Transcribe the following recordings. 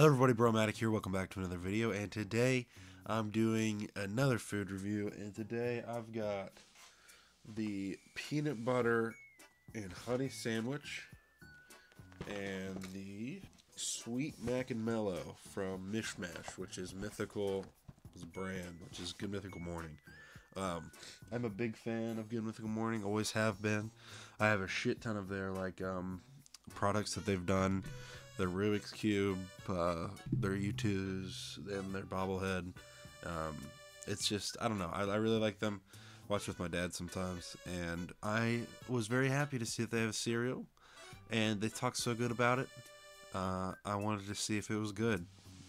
Hello everybody, Bruh o Matic here. Welcome back to another video. And today I'm doing another food review. And today I've got the peanut butter and honey sandwich and the sweet mac and mellow from Mishmash, which is Mythical's brand, which is Good Mythical Morning. Um, I'm a big fan of Good Mythical Morning, always have been. I have a shit ton of their like um, products that they've done their Rubik's Cube, uh, their U2s, and their bobblehead. Um, it's just, I don't know. I, I, really like them. Watch with my dad sometimes. And I was very happy to see that they have a cereal. And they talk so good about it. Uh, I wanted to see if it was good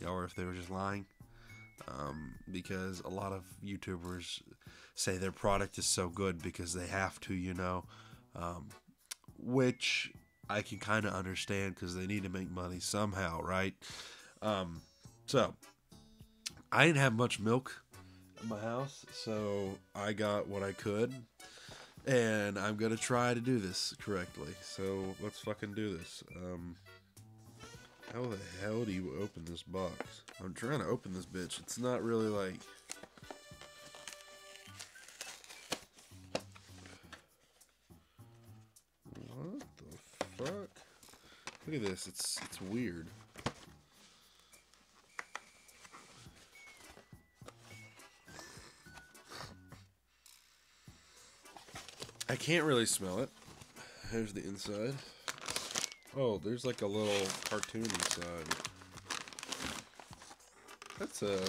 or if they were just lying. Um, because a lot of YouTubers say their product is so good because they have to, you know. Um, which I can kind of understand because they need to make money somehow, right? Um, so I didn't have much milk in my house, so I got what I could, and I'm gonna try to do this correctly. So let's fucking do this. Um, how the hell do you open this box? I'm trying to open this bitch. It's not really like Look at this. It's it's weird. I can't really smell it. Here's the inside. Oh, there's like a little cartoon inside. That's a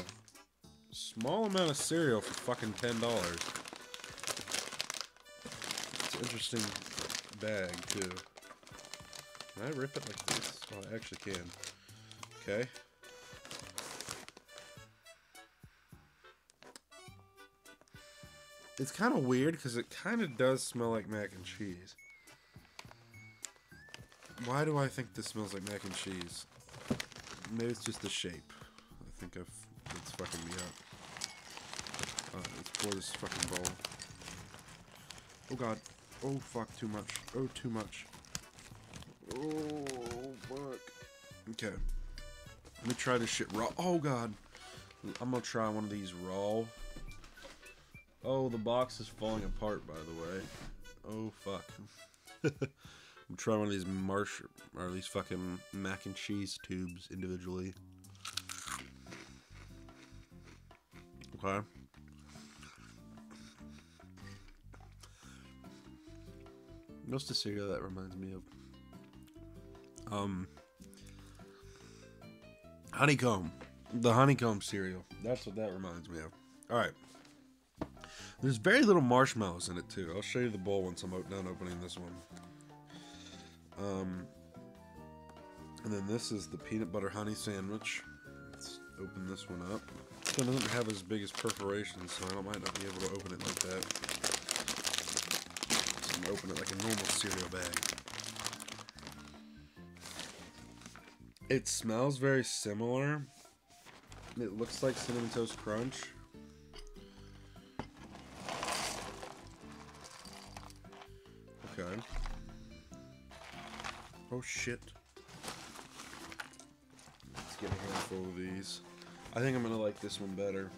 small amount of cereal for fucking ten dollars. It's an interesting bag too. Can I rip it like this? Oh, I actually can. Okay. It's kind of weird because it kind of does smell like mac and cheese. Why do I think this smells like mac and cheese? Maybe it's just the shape. I think I've, it's fucking me up. Let's pour this fucking bowl. Oh god. Oh fuck, too much. Oh, too much. Oh, fuck. Okay. Let me try this shit raw. Oh, God. I'm gonna try one of these raw. Oh, the box is falling apart, by the way. Oh, fuck. I'm trying one of these marsh, or these fucking mac and cheese tubes individually. Okay. What's the cereal that reminds me of? Um, honeycomb. The honeycomb cereal. That's what that reminds me of. Alright. There's very little marshmallows in it, too. I'll show you the bowl once I'm done opening this one. Um, and then this is the peanut butter honey sandwich. Let's open this one up. It doesn't have as big as perforations, so I might not be able to open it like that. So I'm to open it like a normal cereal bag. It smells very similar. It looks like Cinnamon Toast Crunch. Okay. Oh shit. Let's get a handful of these. I think I'm gonna like this one better.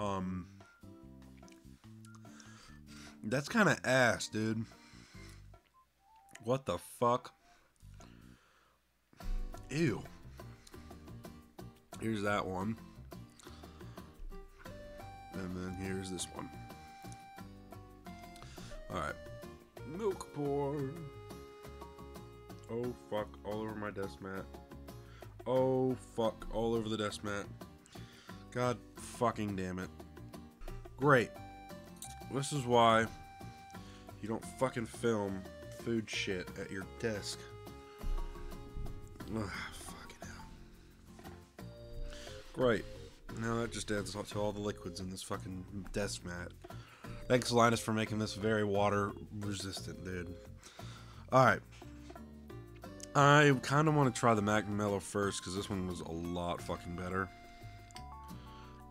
Um, that's kind of ass, dude. What the fuck? Ew. Here's that one. And then here's this one. Alright. Milk pour. Oh fuck, all over my desk mat. Oh fuck, all over the desk mat. God fucking damn it. Great. This is why you don't fucking film food shit at your desk. Ugh, fucking hell. Great. Now that just adds to all the liquids in this fucking desk mat. Thanks, Linus, for making this very water resistant, dude. Alright. I kind of want to try the Mac Mellow first because this one was a lot fucking better.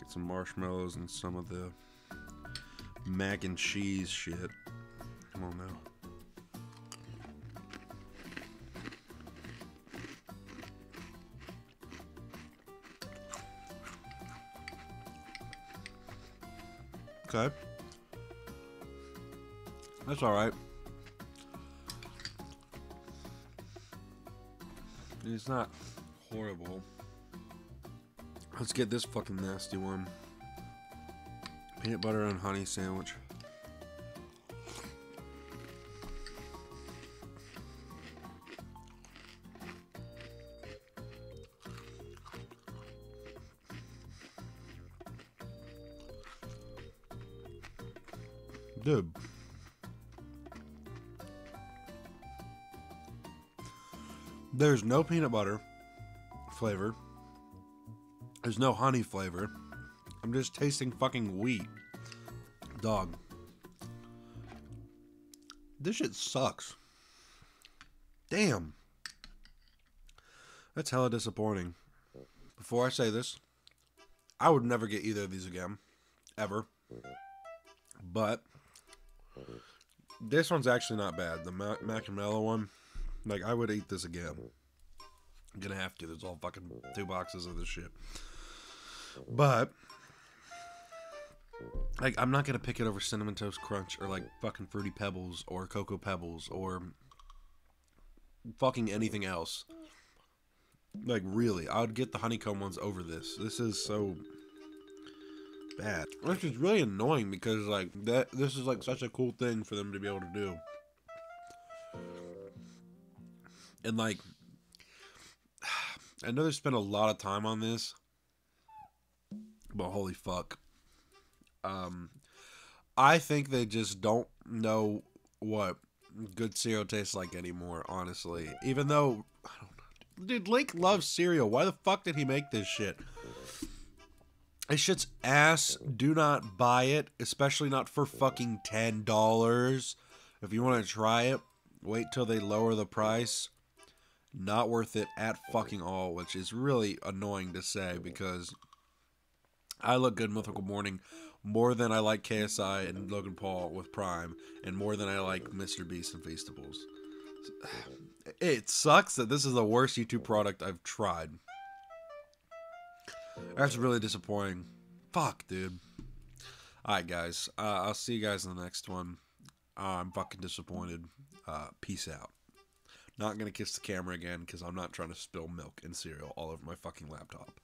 Some marshmallows and some of the mac and cheese shit. Come on now. Okay. That's alright. It's not horrible. Let's get this fucking nasty one. Peanut butter and honey sandwich. Dude. There's no peanut butter flavor. There's no honey flavor. I'm just tasting fucking wheat. Dog. This shit sucks. Damn. That's hella disappointing. Before I say this, I would never get either of these again. Ever. But this one's actually not bad. The mac, and mellow one, like I would eat this again. I'm gonna have to. There's all fucking two boxes of this shit. But like I'm not gonna pick it over cinnamon toast crunch or like fucking fruity pebbles or cocoa pebbles or fucking anything else. Like really, I would get the honeycomb ones over this. This is so bad. Which is really annoying because like that this is like such a cool thing for them to be able to do. And like I know they spent a lot of time on this. But holy fuck. Um I think they just don't know what good cereal tastes like anymore, honestly. Even though I don't know. Dude, Link loves cereal. Why the fuck did he make this shit? This shit's ass. Do not buy it, especially not for fucking ten dollars. If you want to try it, wait till they lower the price. Not worth it at fucking all, which is really annoying to say because I look good in Mythical Morning more than I like KSI and Logan Paul with Prime, and more than I like Mr. Beast and Feastables. It sucks that this is the worst YouTube product I've tried. That's really disappointing. Fuck, dude. Alright, guys. Uh, I'll see you guys in the next one. Uh, I'm fucking disappointed. Uh, peace out. Not gonna kiss the camera again because I'm not trying to spill milk and cereal all over my fucking laptop.